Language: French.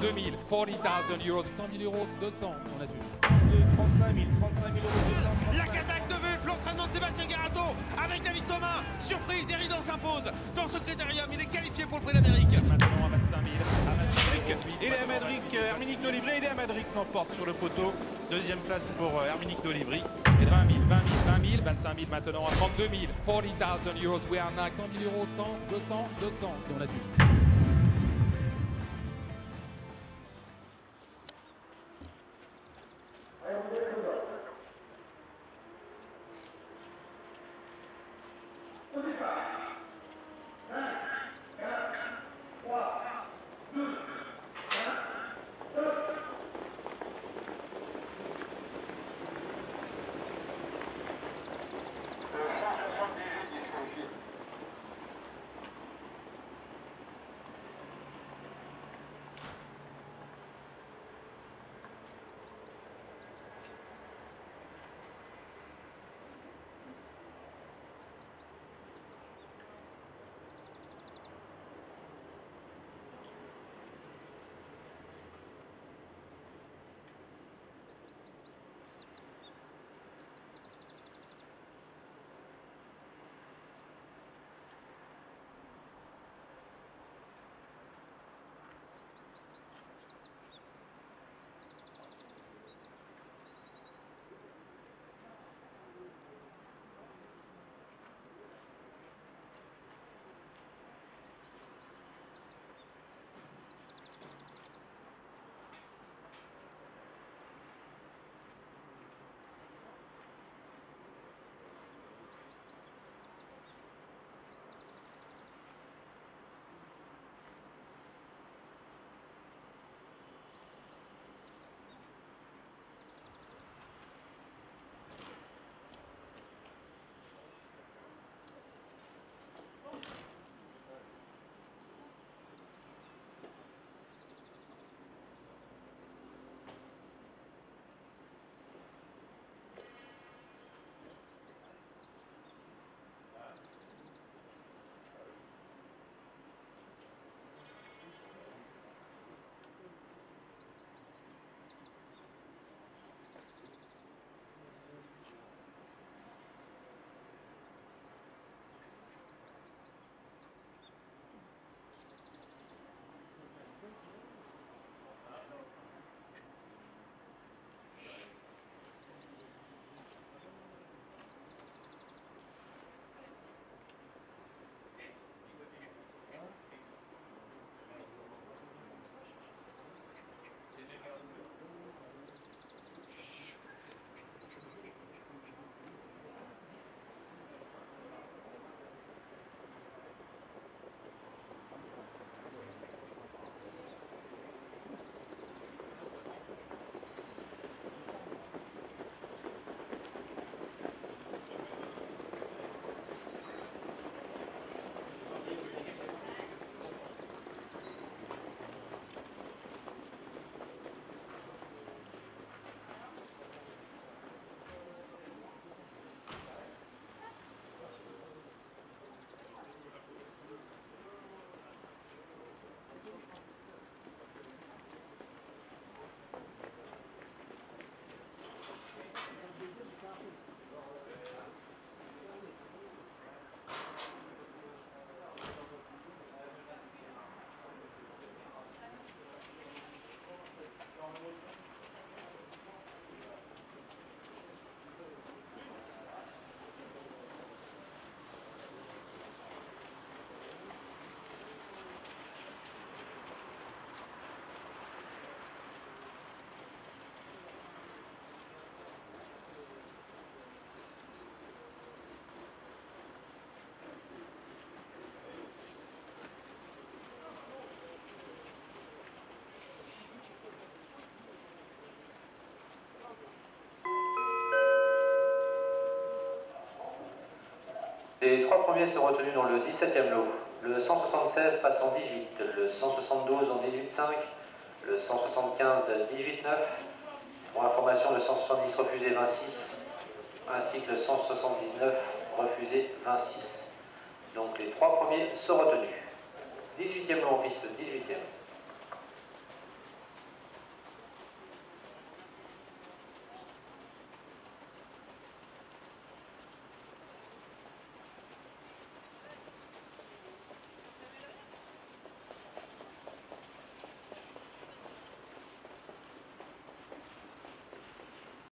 40,000 euros. 100 000 euros, 200, on a dû. 35 000, 35 000 euros. La Kazakh de Vulf, l'entraînement de Sébastien Garato avec David Thomas. Surprise, Eridan s'impose dans ce critérium. Il est qualifié pour le prix d'Amérique. Maintenant à 25 000. À 25 000. Il est à Madrid, Herminique d'Olivry. Il est à Madrid, l'emporte sur le poteau. Deuxième place pour Herminique d'Olivry. 20 000, 20 000, 20 000, 25 000 maintenant à 32 000. 40,000 euros, we are next. 100 000 euros, 100, 200, 200. Et on a dû. Goodbye. Les trois premiers sont retenus dans le 17e lot. Le 176 passe en 18, le 172 en 18,5, le 175 de 18,9. Pour information, le 170 refusé 26, ainsi que le 179 refusé 26. Donc les trois premiers sont retenus. 18e lot en piste, 18e.